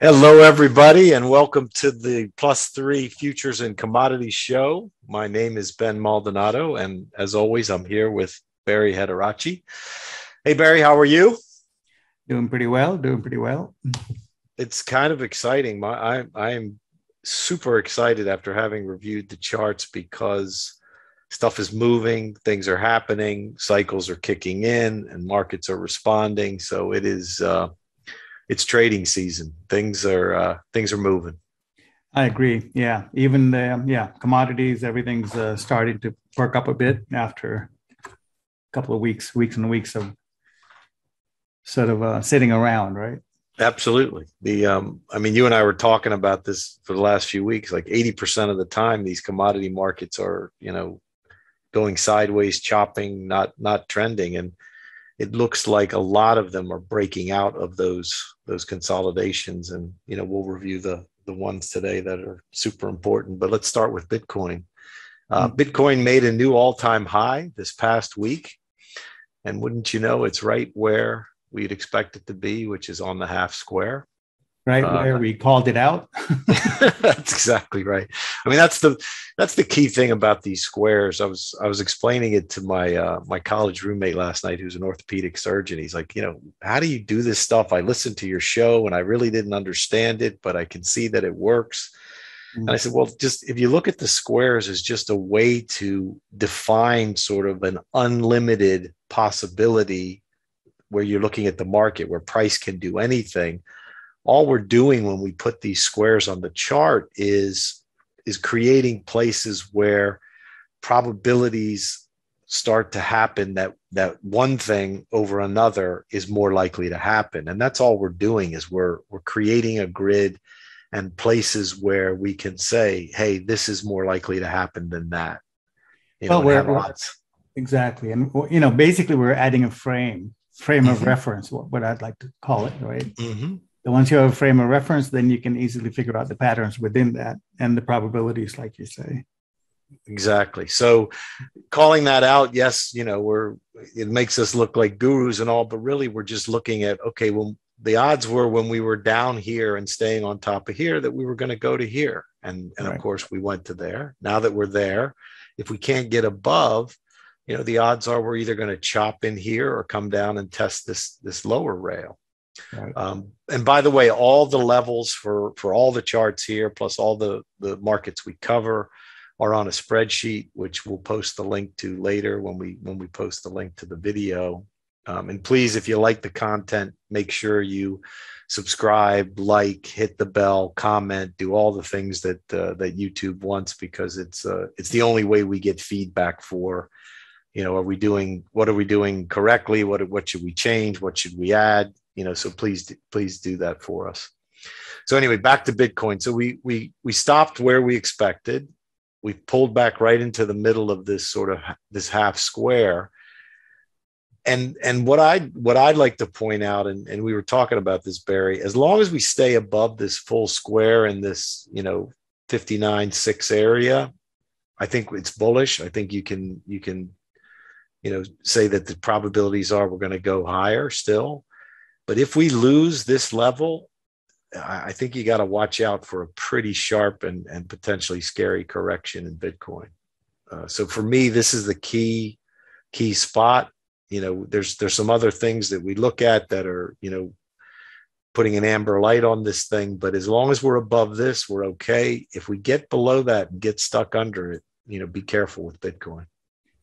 Hello, everybody, and welcome to the Plus Three Futures and Commodities Show. My name is Benn Maldonado, and as always, I'm here with Barrie Hederachi. Hey, Barrie, how are you? Doing pretty well. Doing pretty well. It's kind of exciting. My, I, I am super excited after having reviewed the charts because stuff is moving, things are happening, cycles are kicking in, and markets are responding. So it is. Uh, it's trading season. Things are uh, things are moving. I agree. Yeah, even the yeah commodities, everything's uh, starting to perk up a bit after a couple of weeks, weeks and weeks of sort of uh, sitting around, right? Absolutely. The um, I mean, you and I were talking about this for the last few weeks. Like eighty percent of the time, these commodity markets are you know going sideways, chopping, not not trending, and it looks like a lot of them are breaking out of those those consolidations. And you know we'll review the the ones today that are super important but let's start with bitcoin. Uh, mm-hmm. bitcoin made a new all-time high this past week. And wouldn't you know it's right where we'd expect it to be which is on the half square right? Uh, where we called it out. That's exactly right. I mean that's the that's the key thing about these squares. I was i was explaining it to my uh, my college roommate last night who's an orthopedic surgeon. He's like you know how do you do this stuff? I listened to your show and i really didn't understand it but i can see that it works. Mm-hmm. and i said well just if you look at the squares as just a way to define sort of an unlimited possibility where you're looking at the market where price can do anything all we're doing when we put these squares on the chart is is creating places where probabilities start to happen that that one thing over another is more likely to happen. And that's all we're doing is we're we're creating a grid and places where we can say hey this is more likely to happen than that. You well, know, we're, exactly. And you know basically we're adding a frame frame mm-hmm. of reference what, what i'd like to call it right? Mm-hmm once you have a frame of reference, then you can easily figure out the patterns within that and the probabilities, like you say. Exactly. So calling that out, yes, you know, we're it makes us look like gurus and all, but really we're just looking at okay, well, the odds were when we were down here and staying on top of here that we were going to go to here. And and right. of course we went to there. Now that we're there, if we can't get above, you know, the odds are we're either going to chop in here or come down and test this this lower rail. Right. Um, and by the way, all the levels for for all the charts here, plus all the the markets we cover, are on a spreadsheet, which we'll post the link to later when we when we post the link to the video. Um, and please, if you like the content, make sure you subscribe, like, hit the bell, comment, do all the things that uh, that YouTube wants because it's uh, it's the only way we get feedback for you know are we doing what are we doing correctly what what should we change what should we add you know so please please do that for us. So anyway back to bitcoin. So we we we stopped where we expected. We pulled back right into the middle of this sort of this half square. And and what i what i'd like to point out and, and we were talking about this Barrie as long as we stay above this full square in this you know 59 6 area i think it's bullish. I think you can you can you know say that the probabilities are we're going to go higher still but if we lose this level, I think you got to watch out for a pretty sharp and, and potentially scary correction in Bitcoin. Uh, so for me, this is the key key spot. You know, there's there's some other things that we look at that are you know putting an amber light on this thing. But as long as we're above this, we're okay. If we get below that and get stuck under it, you know, be careful with Bitcoin.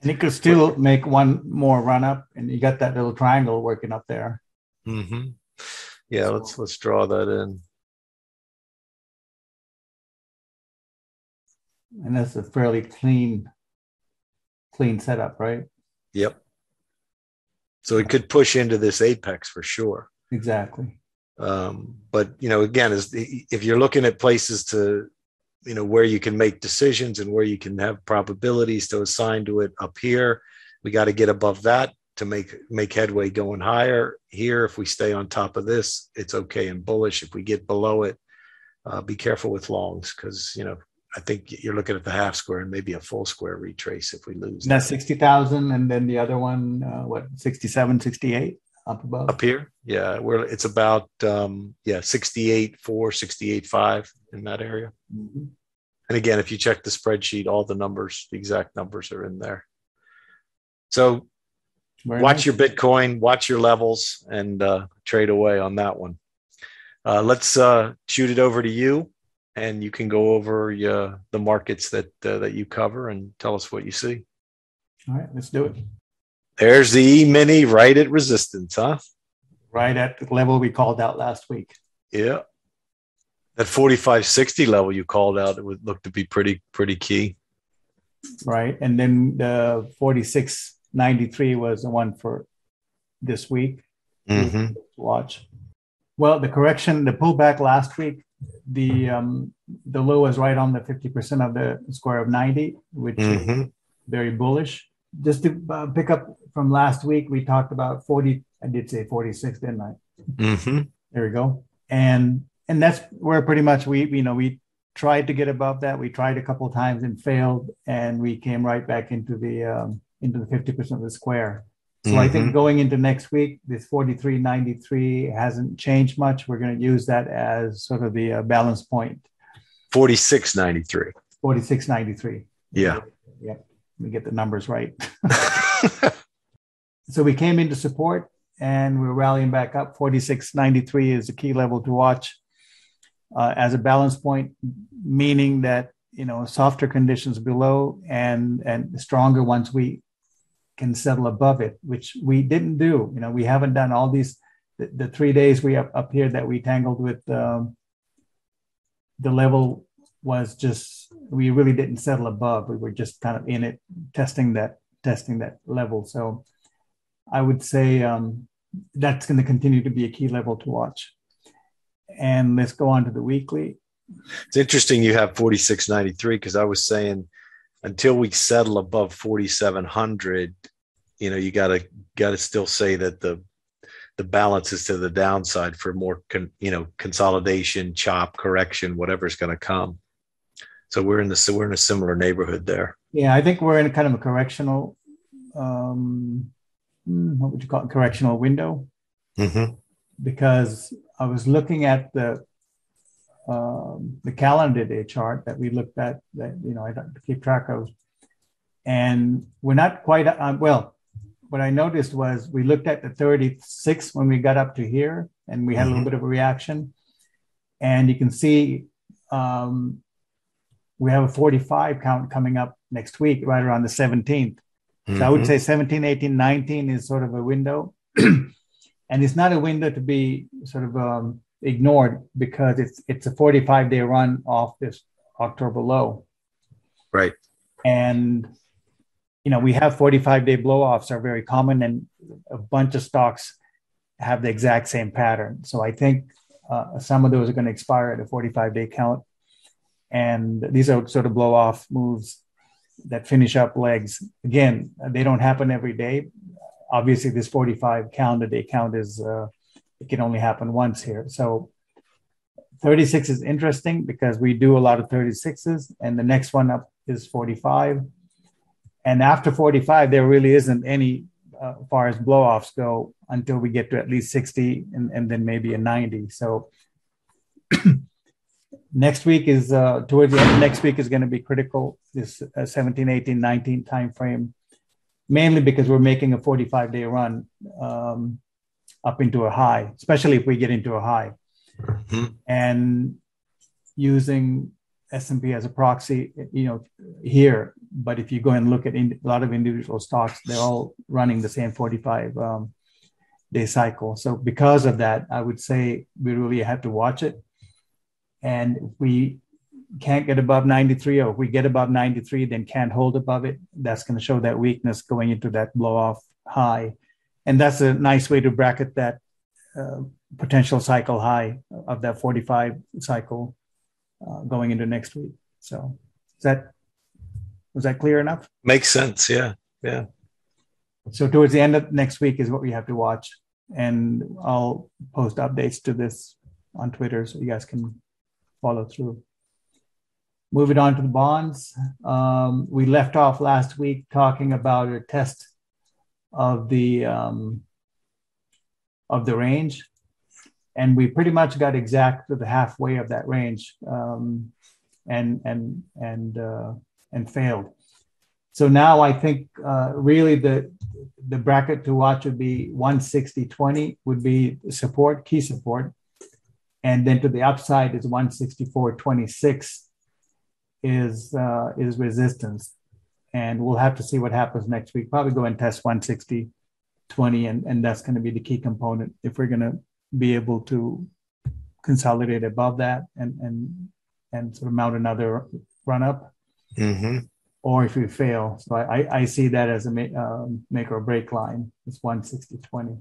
And it could still make one more run up, and you got that little triangle working up there. Mm-hmm. Yeah, so, let's let's draw that in. And that's a fairly clean, clean setup, right? Yep. So it could push into this apex for sure. Exactly. Um, but you know, again, is if you're looking at places to, you know, where you can make decisions and where you can have probabilities to assign to it up here, we got to get above that to make make headway going higher. Here, if we stay on top of this, it's okay and bullish. If we get below it, uh, be careful with longs because you know I think you're looking at the half square and maybe a full square retrace if we lose. That's that. 60,000. And then the other one, uh, what, 67, 68? up above. Up here, yeah, where it's about um, yeah 68 4, 68 5 in that area. Mm-hmm. And again, if you check the spreadsheet, all the numbers, the exact numbers are in there. So Very watch nice. your Bitcoin, watch your levels, and uh, trade away on that one. Uh, let's uh, shoot it over to you, and you can go over uh, the markets that uh, that you cover and tell us what you see. All right, let's do it. There's the E Mini right at resistance, huh? Right at the level we called out last week. Yeah. That 4560 level you called out, it would look to be pretty, pretty key. Right. And then the 4693 was the one for this week. Mm-hmm. Watch. Well, the correction, the pullback last week, the um, the low was right on the 50% of the square of 90, which mm-hmm. is very bullish. Just to uh, pick up from last week, we talked about 40. I did say 46, didn't I? Mm-hmm. There we go. And and that's where pretty much we you know we tried to get above that. We tried a couple times and failed, and we came right back into the um, into the 50% of the square. So mm-hmm. I think mm-hmm. going into next week, this 43.93 hasn't changed much. We're going to use that as sort of the uh, balance point. 46.93. 46.93. Yeah. Yeah. Let me get the numbers right. so we came into support and we're rallying back up. 46.93 is a key level to watch uh, as a balance point, meaning that you know softer conditions below and and stronger ones we can settle above it, which we didn't do. You know, we haven't done all these the, the three days we up, up here that we tangled with um, the level was just we really didn't settle above. We were just kind of in it, testing that testing that level. So I would say um, that's going to continue to be a key level to watch. And let's go on to the weekly. It's interesting you have 4693 because I was saying until we settle above 4700 you know you got to got to still say that the the balance is to the downside for more con, you know consolidation chop correction whatever's going to come. So we're in the so we're in a similar neighborhood there. Yeah i think we're in a kind of a correctional um hmm, what would you call it? Correctional window. Mm-hmm. because i was looking at the um, the calendar day chart that we looked at that you know I don't keep track of, and we're not quite uh, well. What I noticed was we looked at the 36 when we got up to here, and we had mm-hmm. a little mm-hmm. bit of a reaction, and you can see um, we have a 45 count coming up next week, right around the 17th. Mm-hmm. So I would mm-hmm. say 17, 18, 19 is sort of a window. and it's not a window to be sort of um, ignored because it's it's a 45 day run off this October low. Right. And you know, we have 45 day blow offs are very common and a bunch of stocks have the exact same pattern. So I think uh, some of those are going to expire at a 45 day count. And these are sort of blow off moves that finish up legs. Again, they don't happen every day. Obviously, this 45 calendar day count is uh, it can only happen once here. So 36 is interesting because we do a lot of 36s, and the next one up is 45. And after 45, there really isn't any, uh, far as blowoffs go, until we get to at least 60 and, and then maybe a 90. So next week is uh, towards the end next week is going to be critical this uh, 17 18 19 time frame mainly because we're making a 45 day run um, up into a high, especially if we get into a high. Mm-hmm. And using S&P as a proxy, you know, here. But if you go and look at in, a lot of individual stocks, they're all running the same 45 um, day cycle. So because of that, I would say we really have to watch it. And if we can't get above 93, or if we get above 93, then can't hold above it, that's going to show that weakness going into that blow off high and that's a nice way to bracket that uh, potential cycle high of that 45 cycle uh, going into next week. So, is that was that clear enough? Makes sense. Yeah, yeah. So towards the end of next week is what we have to watch, and I'll post updates to this on Twitter so you guys can follow through. Moving on to the bonds, um, we left off last week talking about a test of the um, of the range. And we pretty much got exact to the halfway of that range um, and, and, and, uh, and failed. So now I think uh, really the, the bracket to watch would be 160 20 would be support, key support. And then to the upside is 164 26 is, uh, is resistance and we'll have to see what happens next week. Probably go and test 160, 20, and, and that's going to be the key component if we're going to be able to consolidate above that and and and sort of mount another run up, mm-hmm. or if we fail. So I, I see that as a make, um, make or break line. It's 160, 20,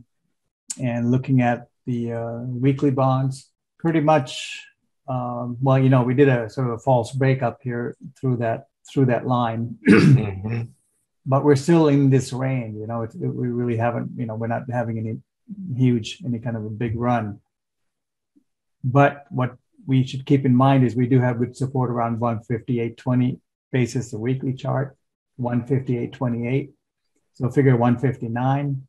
and looking at the uh, weekly bonds, pretty much. Um, well, you know, we did a sort of a false break up here through that through that line. mm-hmm. But we're still in this range, you know. It, it, we really haven't, you know, we're not having any huge, any kind of a big run. But what we should keep in mind is we do have good support around 158.20 basis the weekly chart, 158.28. So figure 159.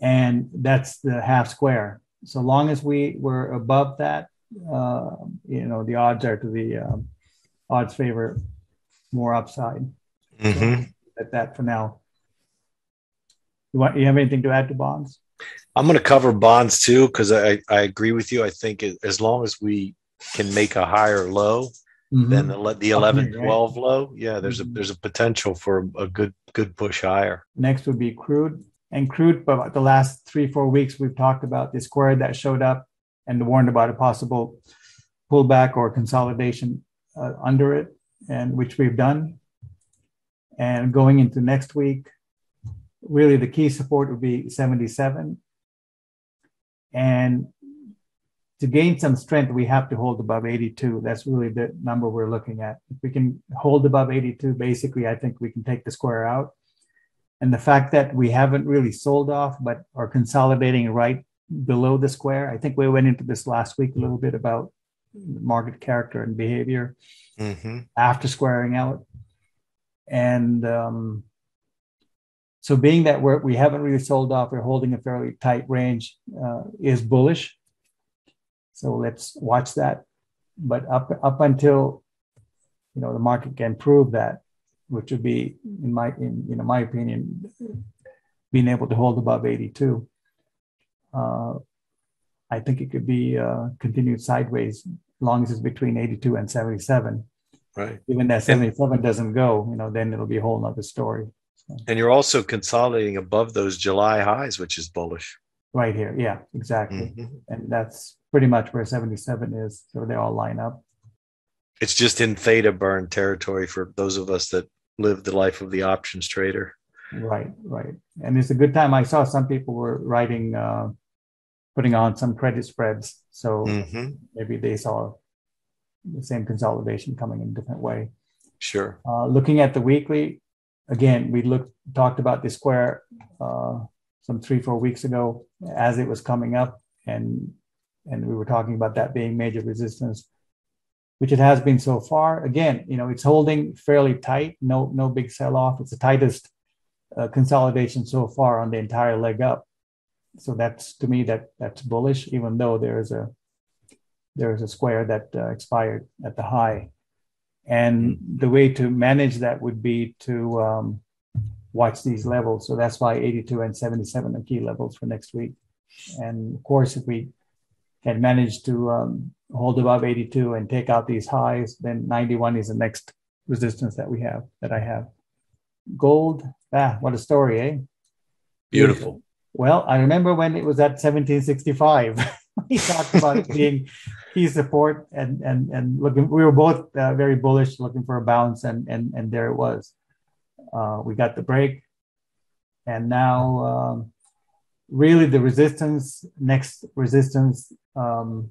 And that's the half square. So long as we were above that, uh, you know, the odds are to the um, odds favor more upside. Mm-hmm. So at that for now. You want you have anything to add to bonds? I'm going to cover bonds too because I, I agree with you. I think it, as long as we can make a higher low mm-hmm. than the, the 11 12 right? low, yeah, there's mm-hmm. a there's a potential for a good good push higher. Next would be crude and crude. But the last three four weeks we've talked about the square that showed up and warned about a possible pullback or consolidation uh, under it and which we've done. And going into next week, really the key support would be 77. And to gain some strength, we have to hold above 82. That's really the number we're looking at. If we can hold above 82, basically, I think we can take the square out. And the fact that we haven't really sold off, but are consolidating right below the square, I think we went into this last week a little bit about market character and behavior mm-hmm. after squaring out. And um, so, being that we're, we haven't really sold off, we're holding a fairly tight range, uh, is bullish. So let's watch that. But up up until you know the market can prove that, which would be, in my in you know my opinion, being able to hold above 82. Uh, I think it could be uh, continued sideways as long as it's between 82 and 77. Right. Even that 77 and, doesn't go, you know, then it'll be a whole nother story. So. And you're also consolidating above those July highs, which is bullish. Right here. Yeah, exactly. Mm-hmm. And that's pretty much where 77 is. So they all line up. It's just in theta burn territory for those of us that live the life of the options trader. Right, right. And it's a good time. I saw some people were writing uh, putting on some credit spreads. So mm-hmm. maybe they saw the same consolidation coming in a different way. Sure. Uh, looking at the weekly, again, we looked talked about the square uh, some three four weeks ago as it was coming up, and and we were talking about that being major resistance, which it has been so far. Again, you know, it's holding fairly tight. No no big sell off. It's the tightest uh, consolidation so far on the entire leg up so that's to me that that's bullish, even though there is a there is a square that uh, expired at the high, and the way to manage that would be to um, watch these levels. So that's why 82 and 77 are key levels for next week. And of course, if we can manage to um, hold above 82 and take out these highs, then 91 is the next resistance that we have that I have. Gold, ah, what a story, eh? Beautiful. Well, I remember when it was at 1765. he talked about it being key support and and and looking. We were both uh, very bullish, looking for a bounce, and and and there it was. Uh, we got the break, and now um, really the resistance, next resistance. Um,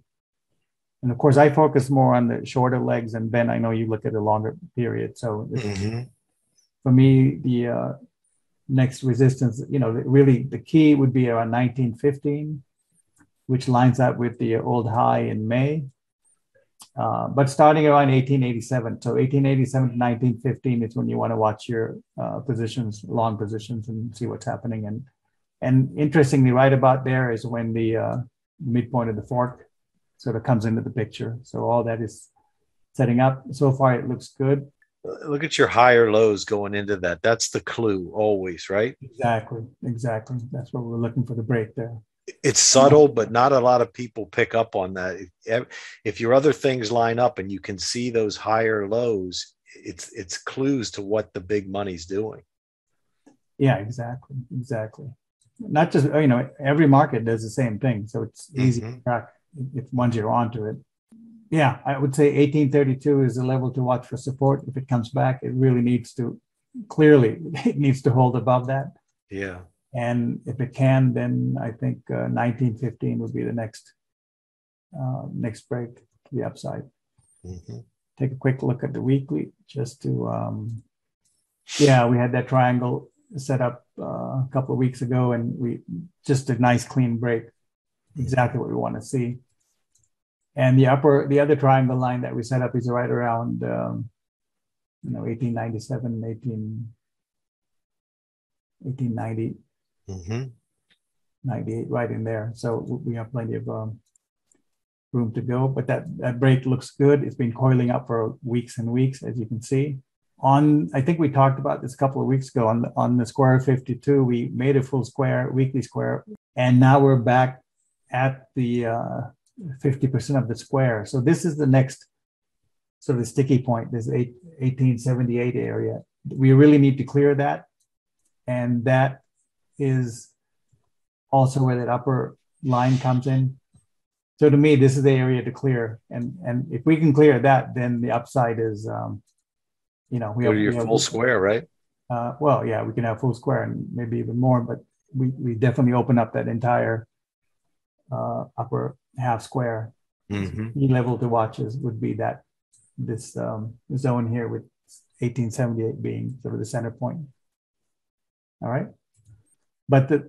and of course, I focus more on the shorter legs, and Benn, I know you look at a longer period. So mm-hmm. for me, the uh, next resistance, you know, really the key would be around 1915, which lines up with the old high in May. Uh, but starting around 1887, so 1887 to 1915 is when you want to watch your uh, positions, long positions, and see what's happening. And And interestingly, right about there is when the uh, midpoint of the fork sort of comes into the picture. So all that is setting up. So far, it looks good. Look at your higher lows going into that. That's the clue always, right? Exactly. Exactly. That's what we're looking for the break there. It's subtle, but not a lot of people pick up on that. If your other things line up and you can see those higher lows, it's it's clues to what the big money's doing. Yeah, exactly. Exactly. Not just you know, every market does the same thing. So it's easy mm-hmm. to track if once you're onto it. Yeah, I would say 1832 is the level to watch for support. If it comes back, it really needs to clearly it needs to hold above that. Yeah. And if it can, then I think uh, 1915 would be the next uh, next break to the upside. Mm-hmm. Take a quick look at the weekly just to um, yeah, we had that triangle set up uh, a couple of weeks ago, and we just a nice clean break, exactly what we want to see. And the upper, the other triangle line that we set up is right around, um, you know, 1897, 18, 1890, mm-hmm. 98, right in there. So we have plenty of um, room to go. But that that break looks good. It's been coiling up for weeks and weeks, as you can see. On, I think we talked about this a couple of weeks ago on on the square 52. We made a full square, weekly square, and now we're back at the uh, 50% of the square. So this is the next sort of sticky point, this 8, 1878 area. We really need to clear that. And that is also where that upper line comes in. So to me, this is the area to clear. And and if we can clear that, then the upside is, um, you know, we have your full square, right? Uh, well, yeah, we can have full square and maybe even more, but we, we definitely open up that entire uh, upper half square. Mm-hmm. level to watches would be that this um, zone here with 1878 being sort of the center point. All right. But the,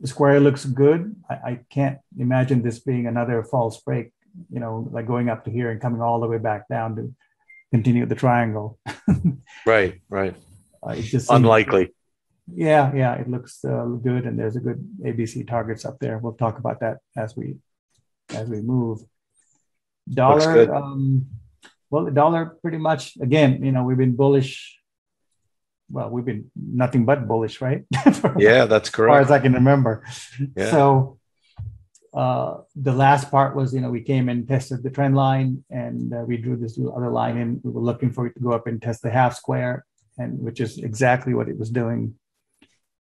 the square looks good. I, I, can't imagine this being another false break, you know, like going up to here and coming all the way back down to continue the triangle. right, right. Uh, it's just unlikely. Yeah, yeah, it looks uh, good, and there's a good ABC targets up there. We'll talk about that as we as we move. Dollar, um, well, the dollar pretty much again. You know, we've been bullish. Well, we've been nothing but bullish, right? yeah, that's correct. As far as I can remember. Yeah. So uh, the last part was, you know, we came and tested the trend line, and uh, we drew this other line in. We were looking for it to go up and test the half square, and which is exactly what it was doing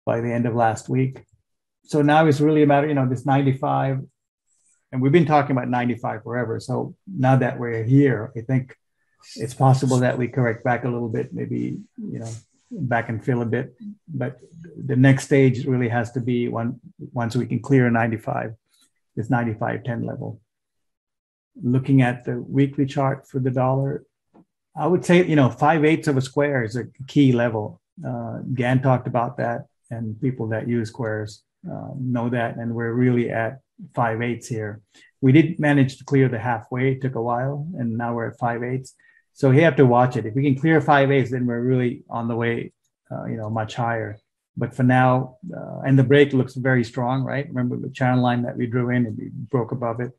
by the end of last week. So now it's really a matter, you know, this 95 and we've been talking about 95 forever. So now that we're here, I think it's possible that we correct back a little bit, maybe, you know, back and fill a bit. But the next stage really has to be one once we can clear 95, this 95 10 level. Looking at the weekly chart for the dollar, I would say, you know, five eighths of a square is a key level. Uh, Gann talked about that, and people that use squares uh, know that. And we're really at five eighths here. We did manage to clear the halfway. It took a while, and now we're at five eighths. So you have to watch it. If we can clear five eighths, then we're really on the way, uh, you know, much higher. But for now, uh, and the break looks very strong, right? Remember the channel line that we drew in and we broke above it,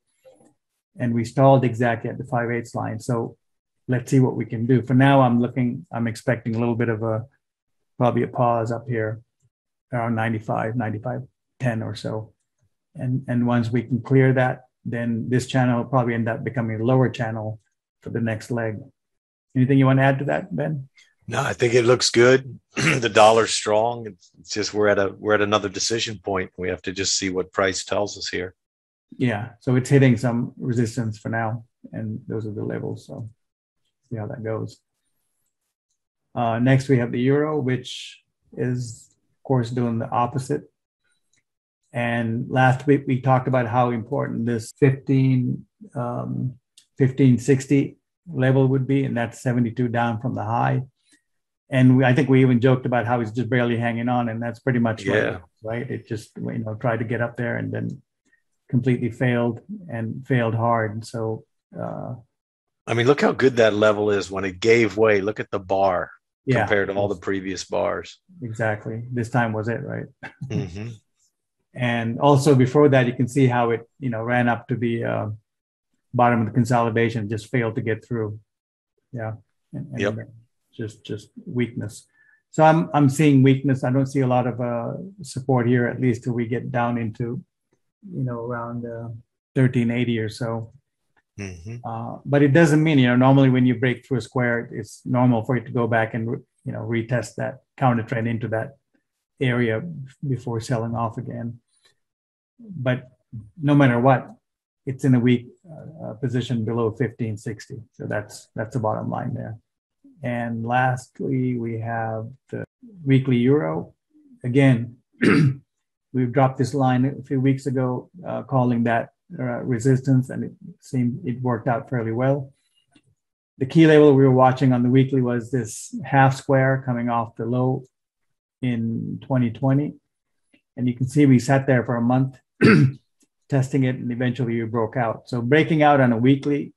and we stalled exactly at the five eighths line. So let's see what we can do. For now, I'm looking. I'm expecting a little bit of a probably a pause up here around 95, 95, 10 or so and and once we can clear that, then this channel will probably end up becoming a lower channel for the next leg. Anything you want to add to that, Benn? No, I think it looks good. the dollar's strong. It's just we're at a we're at another decision point. We have to just see what price tells us here. Yeah, so it's hitting some resistance for now, and those are the levels. So see how that goes. Uh, next, we have the euro, which is, course, doing the opposite and last week we talked about how important this 15, um, 1560 level would be, and that's 72 down from the high. And we, I think we even joked about how he's just barely hanging on, and that's pretty much yeah. right. It just you know tried to get up there and then completely failed and failed hard. And So, uh, I mean, look how good that level is when it gave way. Look at the bar yeah, compared to all the previous bars. Exactly. This time was it, right? Mm-hmm. and also before that, you can see how it you know ran up to the uh, bottom of the consolidation, just failed to get through. Yeah, and, and yep. just just weakness. So I'm I'm seeing weakness. I don't see a lot of uh, support here, at least till we get down into, you know, around uh, 1380 or so. Mm-hmm. Uh, but it doesn't mean you know normally when you break through a square, it's normal for it to go back and you know retest that counter trend into that area before selling off again. But no matter what, it's in a weak uh, position below 1560. So that's that's the bottom line there. And lastly, we have the weekly euro. Again, we've dropped this line a few weeks ago, uh, calling that uh, resistance, and it seemed it worked out fairly well. The key level we were watching on the weekly was this half square coming off the low in 2020. And you can see we sat there for a month testing it, and eventually we broke out. So breaking out on a weekly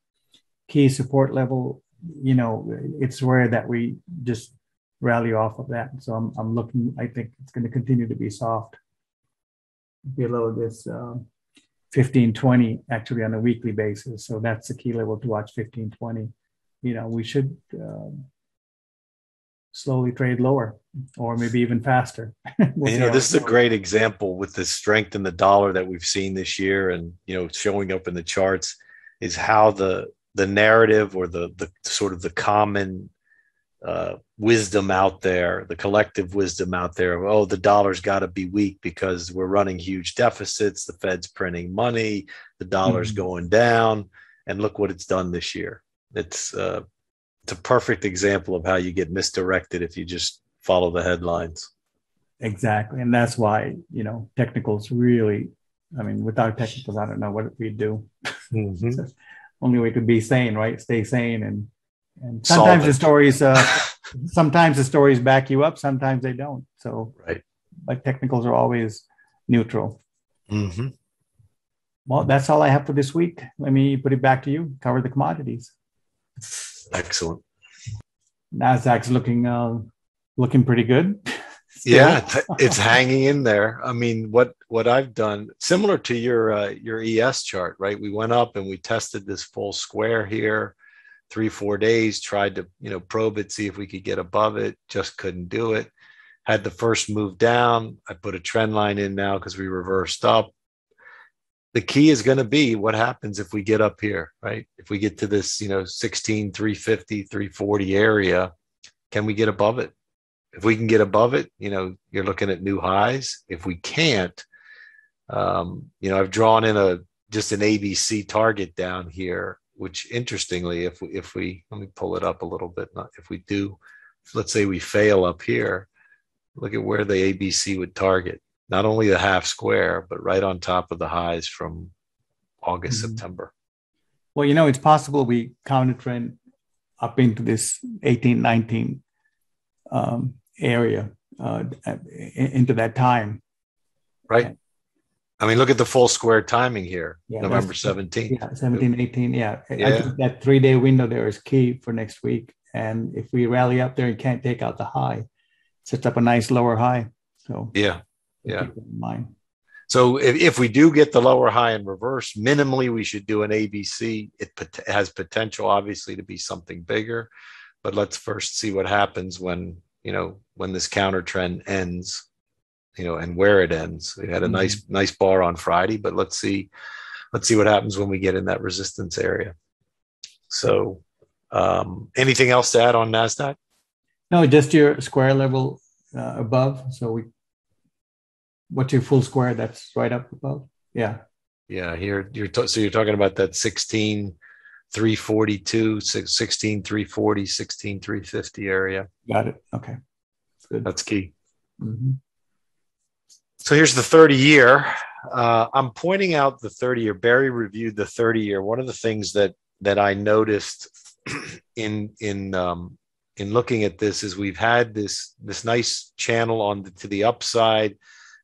key support level, you know, it's rare that we just rally off of that. So I'm, I'm looking, I think it's going to continue to be soft below this uh, 1520 actually on a weekly basis. So that's the key level to watch 1520. You know, we should uh, slowly trade lower or maybe even faster. we'll you know, this is a great example with the strength in the dollar that we've seen this year and, you know, showing up in the charts is how the, the narrative or the, the sort of the common uh, wisdom out there, the collective wisdom out there of, oh, the dollar's got to be weak because we're running huge deficits, the Fed's printing money, the dollar's mm-hmm. going down, and look what it's done this year. It's uh, it's a perfect example of how you get misdirected if you just follow the headlines. Exactly, and that's why you know technicals really. I mean, without technicals, I don't know what we'd do. Mm-hmm. only way to be sane, right? Stay sane and and sometimes the stories uh, sometimes the stories back you up sometimes they don't. So right. but technicals are always neutral. Mm-hmm. well that's all i have for this week. Let me put it back to you. Cover the commodities. Excellent. Nasdaq's looking uh, looking pretty good. Yeah it's hanging in there. I mean what what i've done similar to your uh, your es chart right? We went up and we tested this full square here three four days tried to you know probe it see if we could get above it just couldn't do it. Had the first move down. I put a trend line in now because we reversed up. The key is going to be what happens if we get up here right? If we get to this you know 16 350 340 area can we get above it? If we can get above it you know you're looking at new highs. If we can't um, you know i've drawn in a just an abc target down here which interestingly, if we, if we, let me pull it up a little bit, not if we do, let's say we fail up here, look at where the ABC would target, not only the half square, but right on top of the highs from August, mm-hmm. September. Well, you know, it's possible we counter trend up into this 18, 19 um, area uh, into that time. Right. I mean, look at the full square timing here, yeah, November 17th. Yeah, 17, 18. Yeah. yeah. I think that three day window there is key for next week. And if we rally up there and can't take out the high, sets up a nice lower high. So, yeah. Yeah. mind. So if, if we do get the lower high in reverse, minimally we should do an ABC. It pot- has potential, obviously, to be something bigger. But let's first see what happens when you know when this counter trend ends you know, and where it ends. We had a mm-hmm. nice, nice bar on Friday, but let's see, let's see what happens when we get in that resistance area. So, um, anything else to add on Nasdaq? No, just your square level uh, above. So we, what's your full square? That's right up above. Yeah. Yeah. Here you're t- so you're talking about that 16, 342, 16, 340, 16, 350 area. Got it. Okay. That's good. That's key. Mm-hmm. So here's the 30 year. Uh, I'm pointing out the 30 year. Barrie reviewed the 30 year. One of the things that that I noticed in in um, in looking at this is we've had this this nice channel on the, to the upside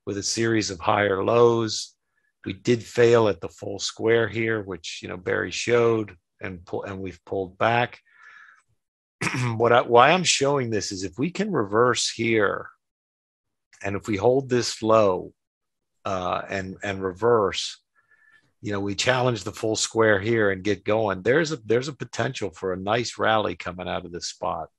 with a series of higher lows. We did fail at the full square here, which you know Barrie showed, and pull, and we've pulled back. what I, why I'm showing this is if we can reverse here and if we hold this low uh, and and reverse, you know, we challenge the full square here and get going. There's a there's a potential for a nice rally coming out of this spot.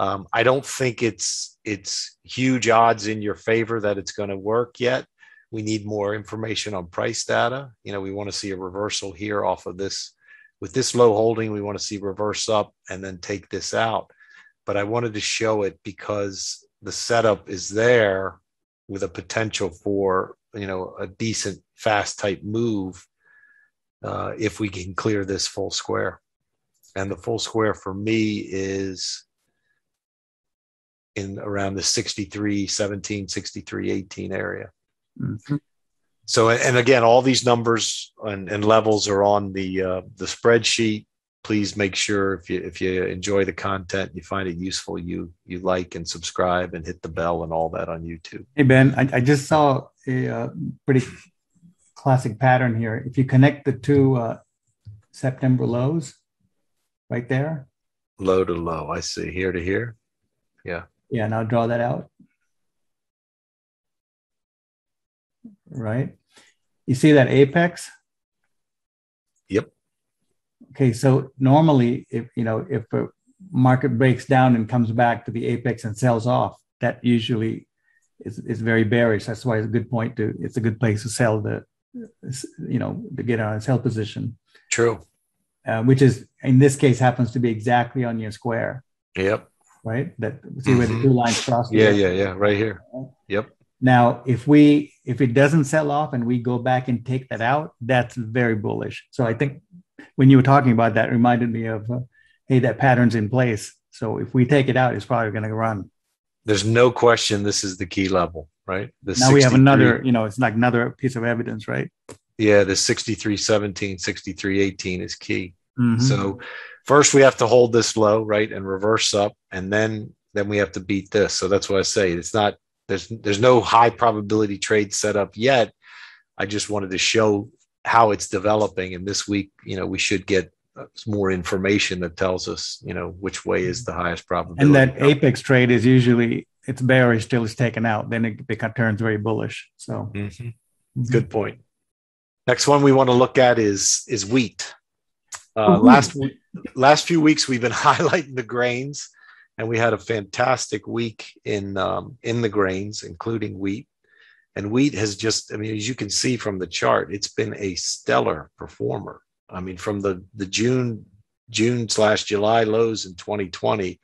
Um, I don't think it's it's huge odds in your favor that it's going to work yet. We need more information on price data. You know, we want to see a reversal here off of this. With this low holding, we want to see reverse up and then take this out. But I wanted to show it because the setup is there with a potential for you know a decent fast type move uh, if we can clear this full square. And the full square for me is in around the 63 17 63 18 area mm-hmm. so and again all these numbers and, and levels are on the uh, the spreadsheet please make sure if you if you enjoy the content you find it useful you you like and subscribe and hit the bell and all that on youtube hey Benn i, I just saw a uh, pretty classic pattern here if you connect the two uh, september lows right there low to low i see here to here yeah yeah, now draw that out. Right. You see that apex? Yep. Okay, so normally if you know if a market breaks down and comes back to the apex and sells off, that usually is, is very bearish. That's why it's a good point to it's a good place to sell the you know to get on a sell position. True. Uh, which is in this case happens to be exactly on your square. Yep right? That see where mm-hmm. the two lines cross. Yeah, yeah, yeah, right here. Yep. Now, if we if it doesn't sell off and we go back and take that out, that's very bullish. So I think when you were talking about that, reminded me of uh, hey, that pattern's in place. So if we take it out, it's probably going to run. There's no question this is the key level, right? The now we have another, you know, it's like another piece of evidence, right? Yeah, the 63 17, 63 18 is key. Mm-hmm. So first we have to hold this low, right, and reverse up, and then then we have to beat this. So that's what I say. It's not there's there's no high probability trade set up yet. I just wanted to show how it's developing, and this week, you know, we should get more information that tells us, you know, which way is the highest probability. And that apex trade is usually it's bearish till it's taken out, then it, becomes, turns very bullish. So, mm-hmm. Mm-hmm. good point. Next one we want to look at is is wheat. Uh, last last few weeks we've been highlighting the grains, and we had a fantastic week in um, in the grains, including wheat. And wheat has just, I mean, as you can see from the chart, it's been a stellar performer. I mean, from the the June June slash July lows in 2020,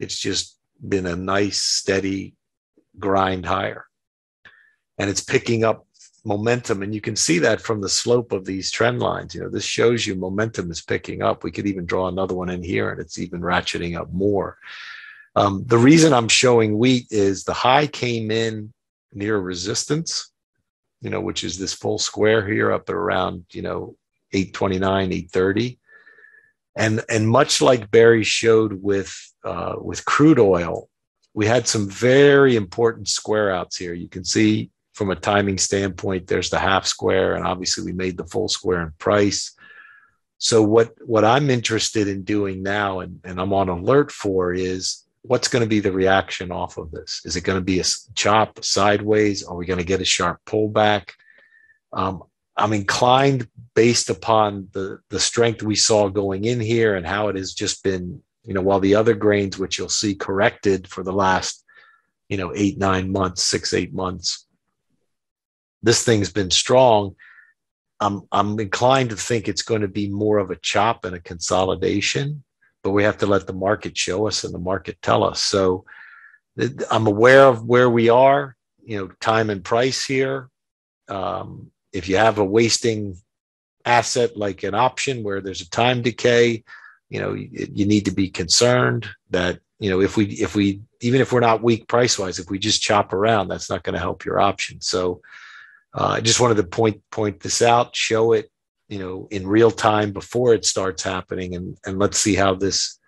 it's just been a nice steady grind higher, and it's picking up momentum. And you can see that from the slope of these trend lines. You know this shows you momentum is picking up. We could even draw another one in here and it's even ratcheting up more. Um, the reason i'm showing wheat is the high came in near resistance you know which is this full square here up at around you know 829 830 and and much like Barrie showed with uh, with crude oil we had some very important square outs here you can see from a timing standpoint, there's the half square, and obviously we made the full square in price. So what what I'm interested in doing now, and, and I'm on alert for, is what's going to be the reaction off of this? Is it going to be a chop sideways? Are we going to get a sharp pullback? Um, I'm inclined, based upon the the strength we saw going in here and how it has just been, you know, while the other grains, which you'll see corrected for the last, you know, eight nine months, six eight months, this thing's been strong. I'm I'm inclined to think it's going to be more of a chop and a consolidation, but we have to let the market show us and the market tell us. So I'm aware of where we are, you know, time and price here. Um, if you have a wasting asset like an option where there's a time decay, you know, you, you need to be concerned that you know if we if we even if we're not weak price wise, if we just chop around, that's not going to help your option. So uh, I just wanted to point point this out, show it, you know, in real time before it starts happening, and and let's see how this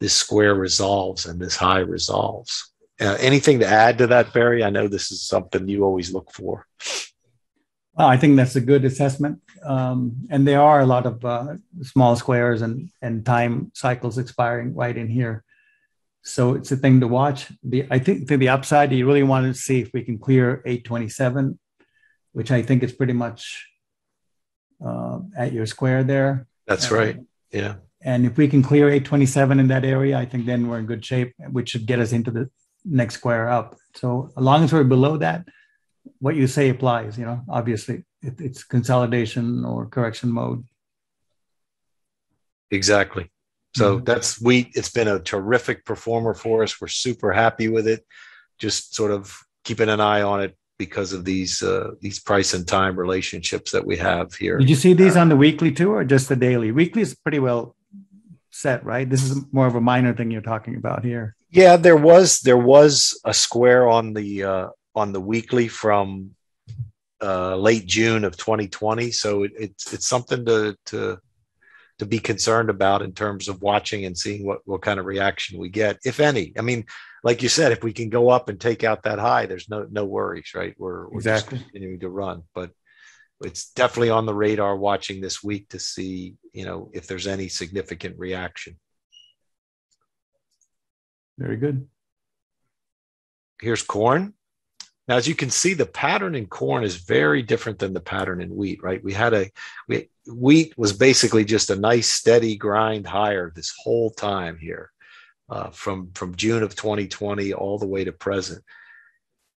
this square resolves and this high resolves. Uh, anything to add to that, Barrie? I know this is something you always look for. Well, I think that's a good assessment, um, and there are a lot of uh, small squares and and time cycles expiring right in here. So it's a thing to watch. The I think to the upside, you really want to see if we can clear 827 which I think is pretty much uh, at your square there. That's right. Yeah. And if we can clear 827 in that area, I think then we're in good shape, which should get us into the next square up. So as long as we're below that, what you say applies. You know, obviously it, it's consolidation or correction mode. Exactly. So mm-hmm. that's we. It's been a terrific performer for us. We're super happy with it. Just sort of keeping an eye on it because of these uh, these price and time relationships that we have here. Did you see these on the weekly too, or just the daily? Weekly is pretty well set, right? This is more of a minor thing you're talking about here. Yeah, there was there was a square on the uh, on the weekly from uh, late June of 2020. So it, it's it's something to to to be concerned about in terms of watching and seeing what what kind of reaction we get, if any. I mean, like you said, if we can go up and take out that high, there's no no worries, right? We're, we're exactly continuing to run, but it's definitely on the radar watching this week to see you know if there's any significant reaction. Very good. Here's corn. Now, as you can see, the pattern in corn is very different than the pattern in wheat, right? We had a we, wheat was basically just a nice steady grind higher this whole time here, uh, from from June of 2020 all the way to present.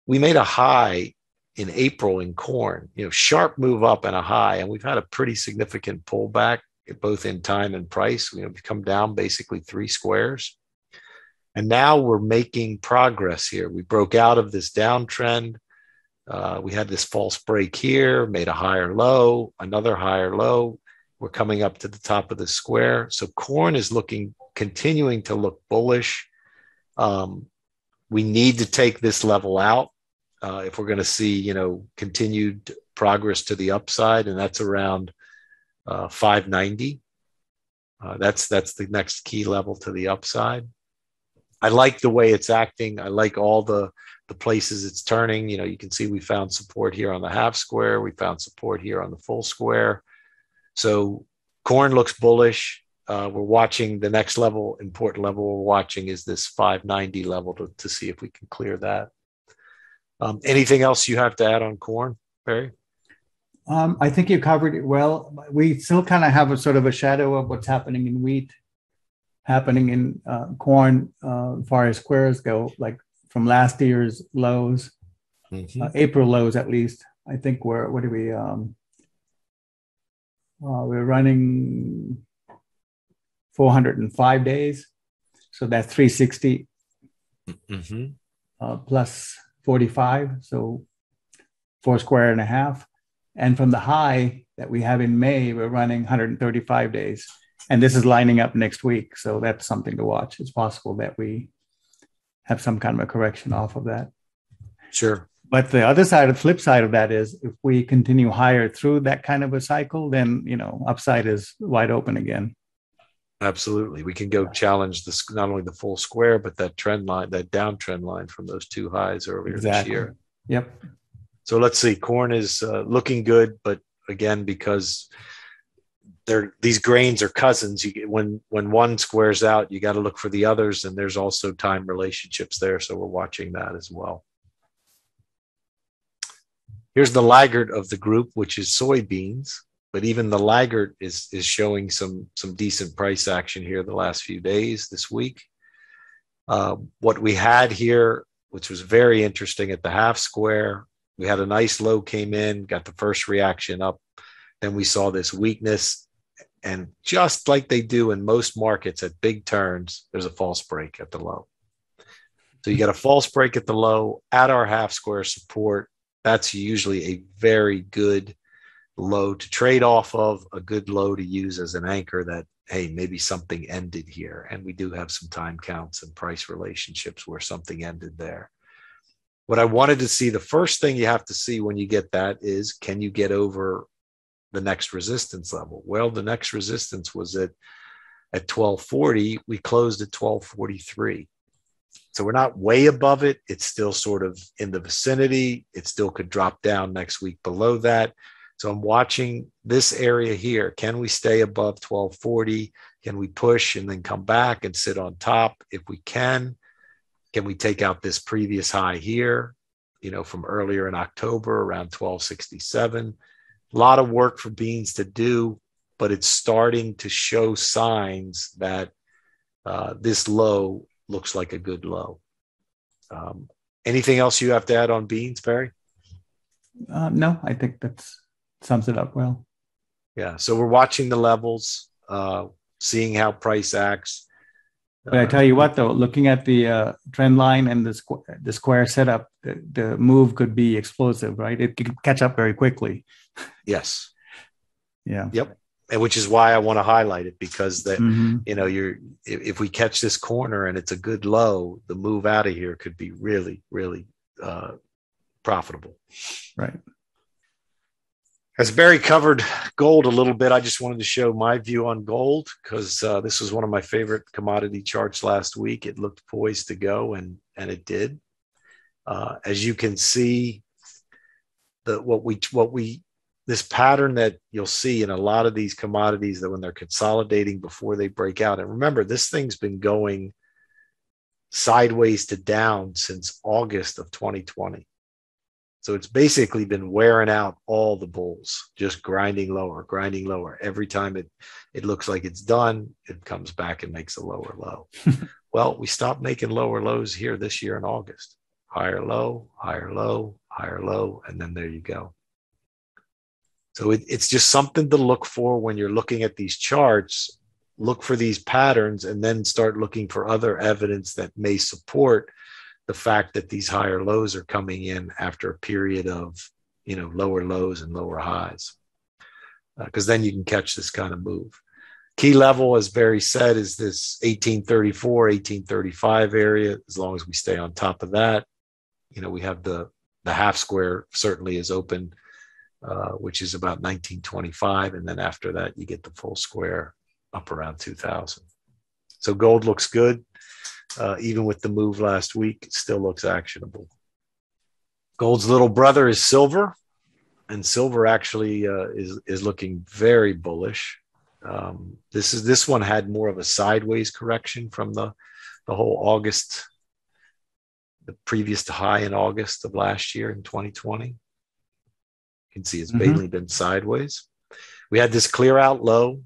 We made a high in April in corn, you know, sharp move up and a high, and we've had a pretty significant pullback both in time and price. You know, we've come down basically three squares. And now we're making progress here. We broke out of this downtrend. Uh, we had this false break here, made a higher low, another higher low. We're coming up to the top of the square. So corn is looking, continuing to look bullish. Um, we need to take this level out uh, if we're going to see, you know, continued progress to the upside, and that's around uh, 590. Uh, that's that's the next key level to the upside. I like the way it's acting. I like all the the places it's turning. You know, you can see we found support here on the half square. We found support here on the full square. So corn looks bullish. Uh, we're watching the next level, important level we're watching is this 590 level to, to see if we can clear that. Um, anything else you have to add on corn, Barrie? Um, I think you covered it well. We still kind of have a sort of a shadow of what's happening in wheat happening in uh, corn uh, far as squares go, like from last year's lows, mm-hmm. uh, April lows at least. I think we're what do we? Um, uh, we're running 405 days, so that's 360 mm-hmm. Uh, plus 45, so four square and a half. And from the high that we have in May, we're running 135 days and this is lining up next week. So that's something to watch. It's possible that we have some kind of a correction off of that. Sure. But the other side the flip side of that is if we continue higher through that kind of a cycle then you know upside is wide open again. Absolutely. We can go challenge this not only the full square but that trend line that downtrend line from those two highs earlier exactly. this year. Yep. So let's see. Corn is uh, looking good but again because they're these grains are cousins. You when when one squares out, you got to look for the others, and there's also time relationships there. So we're watching that as well. Here's the laggard of the group, which is soybeans. But even the laggard is is showing some some decent price action here the last few days this week. Uh, what we had here, which was very interesting at the half square, we had a nice low came in, got the first reaction up. Then we saw this weakness and just like they do in most markets at big turns, there's a false break at the low. So you get a false break at the low at our half square support. That's usually a very good low to trade off of, a good low to use as an anchor that, hey, maybe something ended here. And we do have some time counts and price relationships where something ended there. What I wanted to see, the first thing you have to see when you get that is can you get over the next resistance level? Well, the next resistance was at at 1240. We closed at 1243. So we're not way above it. It's still sort of in the vicinity. It still could drop down next week below that. So I'm watching this area here. Can we stay above 1240? Can we push and then come back and sit on top? If we can, can we take out this previous high here? you know, from earlier in October around 1267. A lot of work for beans to do, but it's starting to show signs that uh, this low looks like a good low. Um, anything else you have to add on beans, Barrie? Uh, no, I think that sums it up well. Yeah, so we're watching the levels, uh, seeing how price acts. But I tell you what, though, looking at the uh, trend line and the, squ- the square setup, the, the move could be explosive, right? It could catch up very quickly. Yes. Yeah. Yep. And which is why I want to highlight it because that mm-hmm. you know you're if, if, we catch this corner and it's a good low, the move out of here could be really really uh, profitable. Right. As Barrie covered gold a little bit, I just wanted to show my view on gold because uh, this was one of my favorite commodity charts last week. It looked poised to go, and and it did. Uh, as you can see, the what we what we this pattern that you'll see in a lot of these commodities that when they're consolidating before they break out. And remember, this thing's been going sideways to down since August of 2020. So it's basically been wearing out all the bulls, just grinding lower, grinding lower. Every time it it looks like it's done, it comes back and makes a lower low. well, we stopped making lower lows here this year in August. Higher low, higher low, higher low, and then there you go. So it, it's just something to look for when you're looking at these charts. Look for these patterns and then start looking for other evidence that may support the fact that these higher lows are coming in after a period of you know lower lows and lower highs because uh, then you can catch this kind of move. Key level as Barrie said is this 1834 1835 area. As long as we stay on top of that you know we have the the half square certainly is open uh, which is about 1925 and then after that you get the full square up around 2000 so gold looks good uh, even with the move last week, still looks actionable. Gold's little brother is silver, and silver actually uh, is is looking very bullish. Um, this is this one had more of a sideways correction from the the whole August, the previous to high in August of last year in 2020. You can see it's mm-hmm. mainly been sideways. We had this clear out low,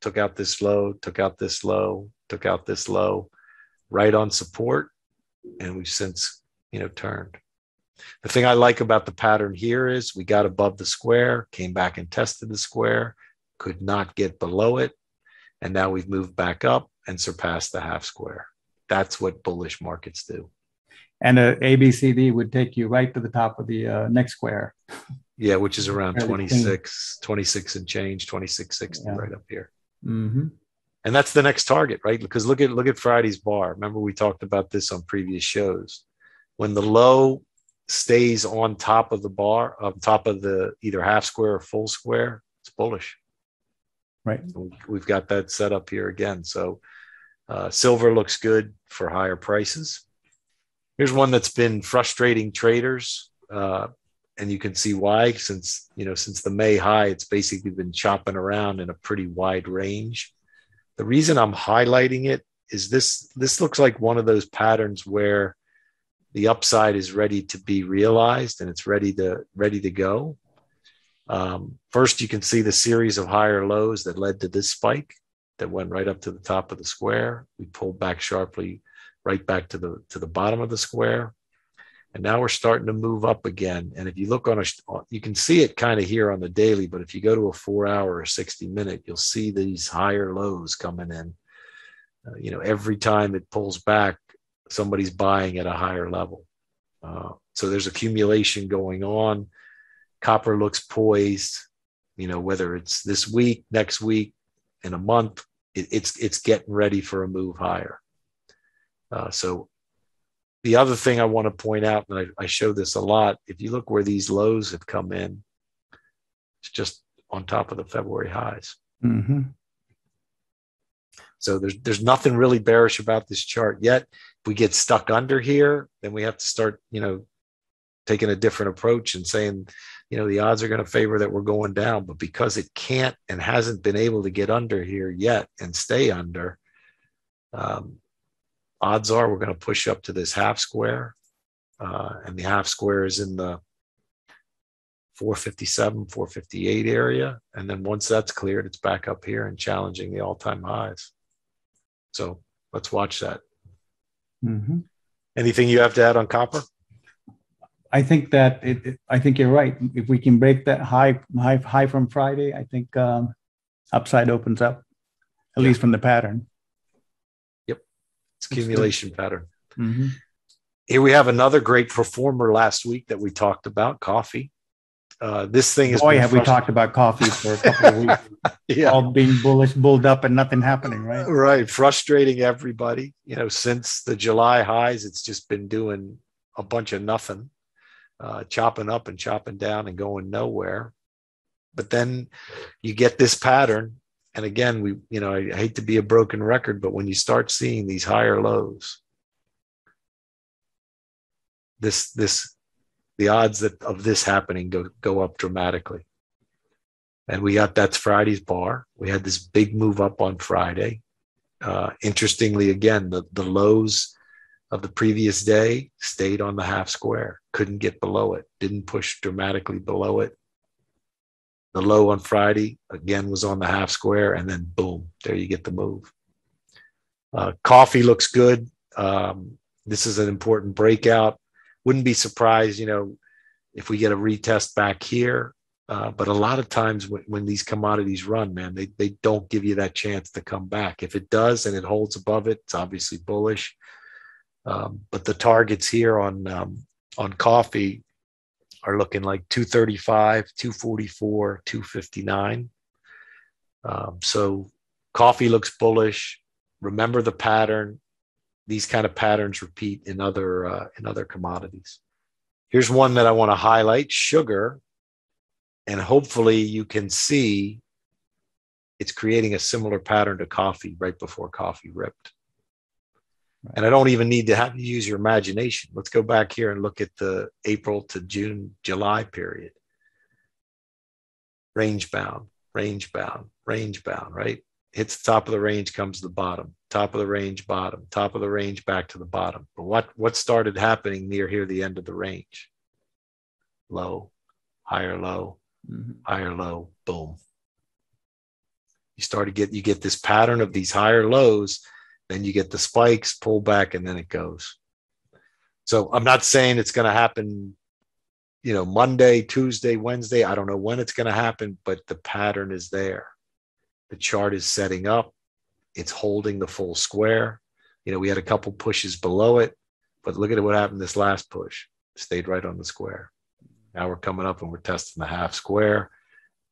took out this low, took out this low, took out this low right on support, and we've since you know turned. The thing I like about the pattern here is we got above the square, came back and tested the square, could not get below it, and now we've moved back up and surpassed the half square. That's what bullish markets do. And a ABCD would take you right to the top of the uh, next square. Yeah, which is around 26, 26 and change, 2660 yeah. right up here. Mm-hmm and that's the next target right? Because look at look at friday's bar. Remember we talked about this on previous shows. When the low stays on top of the bar on top of the either half square or full square it's bullish. Right. We've got that set up here again. So uh, silver looks good for higher prices. Here's one that's been frustrating traders uh, and you can see why. Since you know since the may high it's basically been chopping around in a pretty wide range the reason I'm highlighting it is this this looks like one of those patterns where the upside is ready to be realized and it's ready to ready to go. Um, first, you can see the series of higher lows that led to this spike that went right up to the top of the square. We pulled back sharply right back to the to the bottom of the square. And now we're starting to move up again. And if you look on a, you can see it kind of here on the daily, but if you go to a four hour or 60 minute, you'll see these higher lows coming in. Uh, you know, every time it pulls back, somebody's buying at a higher level. Uh, so there's accumulation going on. Copper looks poised, you know, whether it's this week, next week, in a month, it, it's, it's getting ready for a move higher. Uh, so the other thing I want to point out, and I, I show this a lot, if you look where these lows have come in, it's just on top of the February highs. Mm-hmm. So there's there's nothing really bearish about this chart yet. If we get stuck under here, then we have to start, you know, taking a different approach and saying, you know, the odds are going to favor that we're going down. But because it can't and hasn't been able to get under here yet and stay under, um, odds are we're going to push up to this half square uh, and the half square is in the 457, 458 area. And then once that's cleared, it's back up here and challenging the all time highs. So let's watch that. Mm-hmm. Anything you have to add on copper? I think that it, it, I think you're right. If we can break that high, high, high from Friday, I think um, upside opens up, at least from the pattern. Accumulation pattern. Mm-hmm. Here we have another great performer last week that we talked about, coffee. Uh, this thing is. Boy, have we talked about coffee for a couple of weeks? yeah, all being bullish, bulled up, and nothing happening, right? Right, frustrating everybody. You know, since the July highs, it's just been doing a bunch of nothing, uh, chopping up and chopping down and going nowhere. But then you get this pattern, and again, we, you know, I hate to be a broken record, but when you start seeing these higher lows, this this the odds that of this happening go go up dramatically. And we got that's Friday's bar. We had this big move up on Friday. Uh, interestingly, again, the, the lows of the previous day stayed on the half square, couldn't get below it, didn't push dramatically below it. The low on Friday again was on the half square, and then boom, there you get the move. Uh, coffee looks good. Um, this is an important breakout wouldn't be surprised, you know, if we get a retest back here. Uh, but a lot of times when, when these commodities run, man, they, they don't give you that chance to come back. If it does and it holds above it, it's obviously bullish. Um, but the targets here on um, on coffee are looking like 235, 244, 259. Um, so coffee looks bullish. Remember the pattern these kind of patterns repeat in other uh, in other commodities. Here's one that I want to highlight: sugar, and hopefully you can see it's creating a similar pattern to coffee right before coffee ripped. And I don't even need to have you use your imagination. Let's go back here and look at the April to June, July period. Range bound, range bound, range bound, right? hits the top of the range, comes to the bottom, top of the range, bottom, top of the range, back to the bottom. But what, what started happening near here, the end of the range? Low, higher low, mm-hmm. higher low, boom. You start to get, you get this pattern of these higher lows, then you get the spikes, pull back, and then it goes. So I'm not saying it's going to happen, you know, Monday, Tuesday, Wednesday. I don't know when it's going to happen, but the pattern is there the chart is setting up. It's holding the full square. You know, we had a couple pushes below it, but look at what happened this last push. Stayed right on the square. Now we're coming up and we're testing the half square.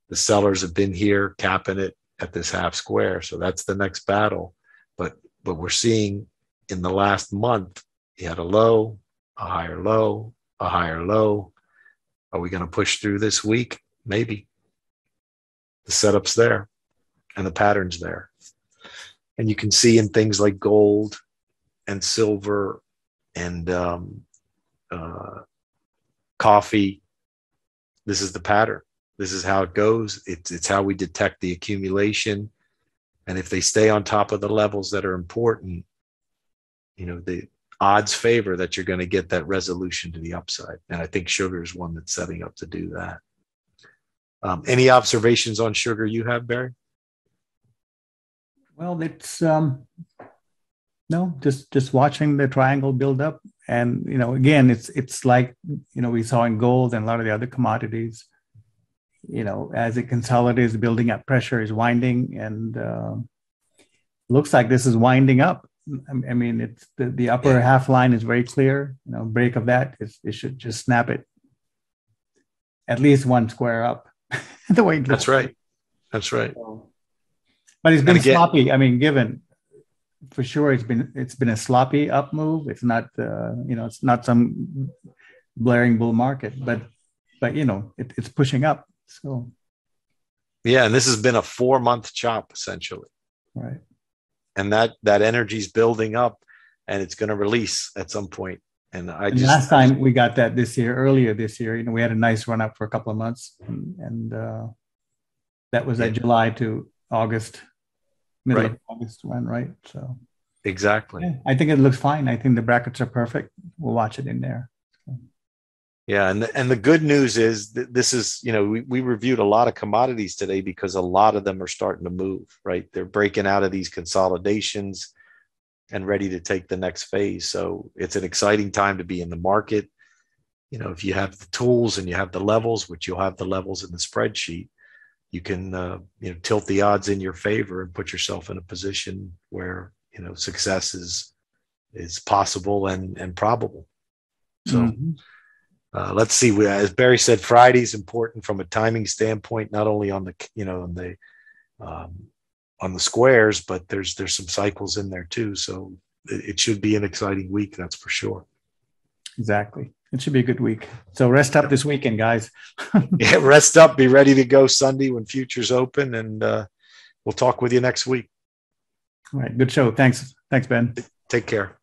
The sellers have been here capping it at this half square. So that's the next battle. But but we're seeing in the last month, you had a low, a higher low, a higher low. Are we going to push through this week? Maybe. The setup's there and the patterns there. And you can see in things like gold and silver and um, uh, coffee, this is the pattern. This is how it goes. It's, it's how we detect the accumulation. And if they stay on top of the levels that are important, you know, the odds favor that you're going to get that resolution to the upside. And I think sugar is one that's setting up to do that. Um, any observations on sugar you have, Barrie? Well, it's um, no, just just watching the triangle build up, and you know, again, it's it's like you know we saw in gold and a lot of the other commodities. You know, as it consolidates, building up pressure is winding, and uh, looks like this is winding up. I mean, it's the, the upper yeah. half line is very clear. You know, break of that, it should just snap it at least one square up. the way that's right. That's right. So, but it's been again, sloppy. I mean, given for sure, it's been it's been a sloppy up move. It's not uh, you know it's not some blaring bull market, but but you know it, it's pushing up. So yeah, and this has been a four month chop essentially. Right. And that that energy's building up, and it's going to release at some point. And I and just last time we got that this year, earlier this year, you know, we had a nice run up for a couple of months, and, and uh, that was yeah. at July to August middle right. of August when, right? So exactly. Yeah, I think it looks fine. I think the brackets are perfect. We'll watch it in there. Yeah, and the, and the good news is that this is you know we, we reviewed a lot of commodities today because a lot of them are starting to move right. They're breaking out of these consolidations and ready to take the next phase. So it's an exciting time to be in the market. You know, if you have the tools and you have the levels, which you'll have the levels in the spreadsheet, you can uh, you know tilt the odds in your favor and put yourself in a position where you know success is is possible and and probable. So. Mm-hmm uh, let's see. As Barrie said, Friday is important from a timing standpoint, not only on the you know on the um, on the squares, but there's there's some cycles in there too. So it, it should be an exciting week, that's for sure. Exactly. It should be a good week. So rest up this weekend, guys. yeah, rest up. Be ready to go Sunday when futures open, and uh, we'll talk with you next week. All right. Good show. Thanks. Thanks, Benn. Take care.